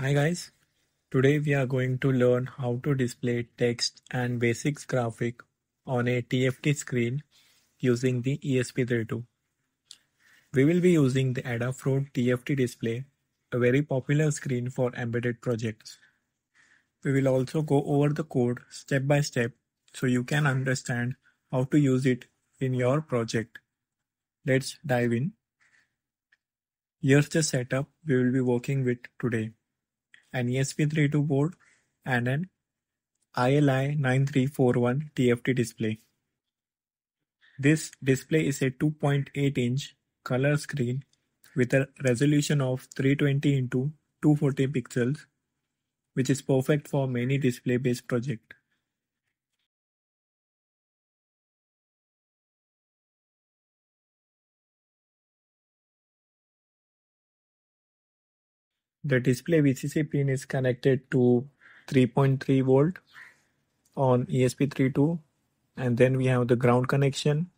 Hi guys, today we are going to learn how to display text and basics graphic on a TFT screen using the ESP32. We will be using the Adafruit TFT display, a very popular screen for embedded projects. We will also go over the code step by step so you can understand how to use it in your project. Let's dive in. Here's the setup we will be working with today an ESP32 board, and an ILI9341 TFT display. This display is a 2.8-inch color screen with a resolution of 320 into 240 pixels, which is perfect for many display-based projects. The display VCC pin is connected to 3.3 volt on ESP32 and then we have the ground connection.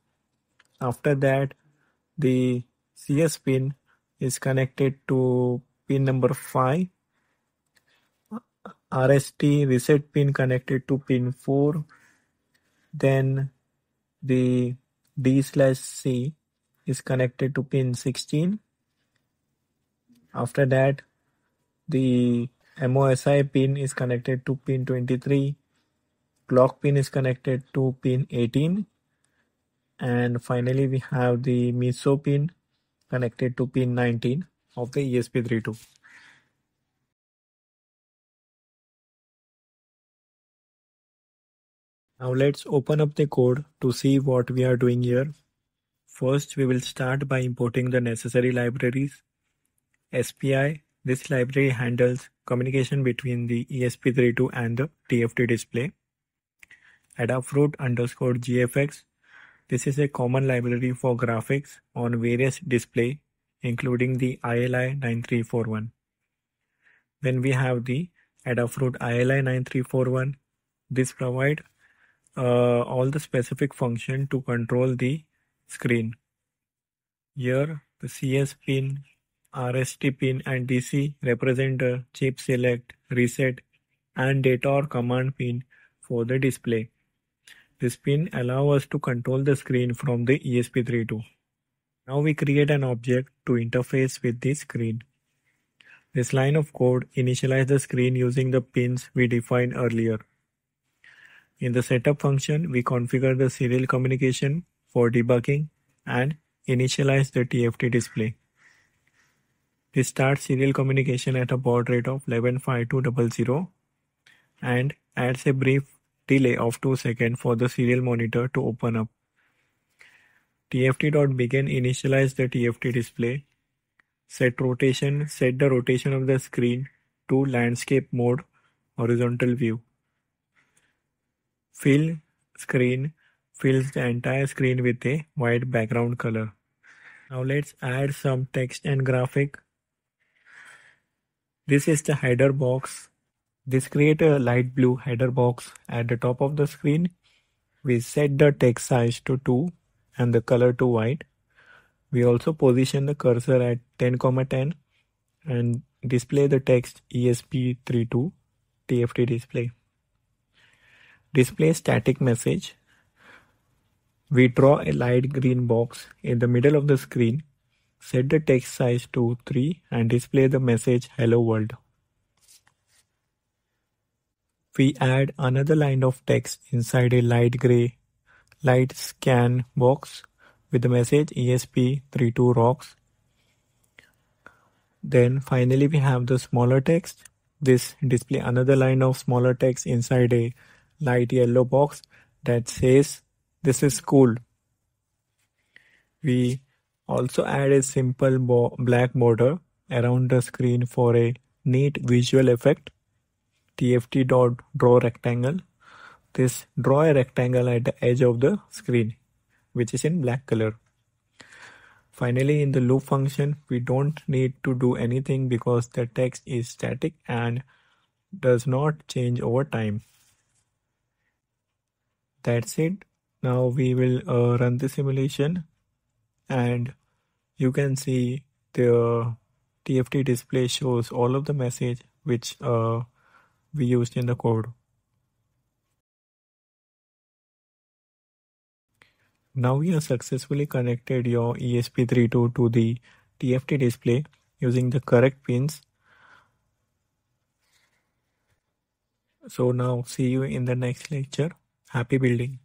After that the CS pin is connected to pin number 5. RST reset pin connected to pin 4. Then the D slash C is connected to pin 16. After that the MOSI pin is connected to pin 23. Clock pin is connected to pin 18. And finally we have the MISO pin connected to pin 19 of the ESP32. Now let's open up the code to see what we are doing here. First we will start by importing the necessary libraries. SPI this library handles communication between the ESP32 and the TFT display. Adafruit underscore GFX. This is a common library for graphics on various display, including the ILI 9341. Then we have the Adafruit ILI 9341. This provide uh, all the specific function to control the screen. Here the CS pin RST pin and DC represent chip select, reset, and data or command pin for the display. This pin allow us to control the screen from the ESP32. Now we create an object to interface with the screen. This line of code initialize the screen using the pins we defined earlier. In the setup function, we configure the serial communication for debugging and initialize the TFT display. This starts serial communication at a baud rate of 115200 and adds a brief delay of 2 seconds for the serial monitor to open up. TFT.begin initialize the TFT display. Set rotation, set the rotation of the screen to landscape mode horizontal view. Fill screen fills the entire screen with a white background color. Now let's add some text and graphic this is the header box. This create a light blue header box at the top of the screen. We set the text size to 2 and the color to white. We also position the cursor at 10, 10 and display the text ESP32 TFT display. Display static message. We draw a light green box in the middle of the screen Set the text size to 3 and display the message Hello World. We add another line of text inside a light gray light scan box with the message ESP32 rocks. Then finally we have the smaller text. This display another line of smaller text inside a light yellow box that says this is cool. We also add a simple bo black border around the screen for a neat visual effect. TFT dot draw rectangle. This draw a rectangle at the edge of the screen, which is in black color. Finally, in the loop function, we don't need to do anything because the text is static and does not change over time. That's it. Now we will uh, run the simulation and you can see the TFT display shows all of the message which uh, we used in the code. Now we have successfully connected your ESP32 to the TFT display using the correct pins. So now see you in the next lecture. Happy building.